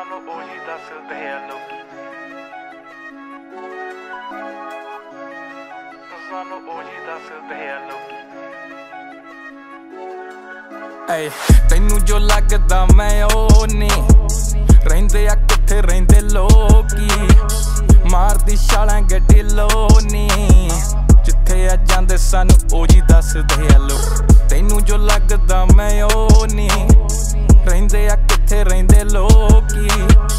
ਸਾਨੂੰ ਉਹੀ ਦੱਸਦੇ ਆ ਲੋਕੀ ਸਾਨੂੰ ਉਹੀ ਦੱਸਦੇ ਆ ਲੋਕੀ ਏ ਤੈਨੂੰ ਜੋ ਲੱਗਦਾ ਮੈਂ ਉਹ ਨਹੀਂ ਰਹਿੰਦੇ ਆ ਕਿੱਥੇ, ਰਹਿੰਦੇ ਲੋਕੀ। ਮਾਰਦੀ ਛਾਲਾਂ ਗੱਡੀ ਲੋਨੀ। ਜਿੱਥੇ ਆ ਜਾਂਦੇ ਸਾਨੂੰ, ਉਹੀ ਦੱਸਦੇ ਆ ਲੋ। ਤੈਨੂੰ ਜੋ ਲੱਗਦਾ ਮੈਂ terreno de Loki.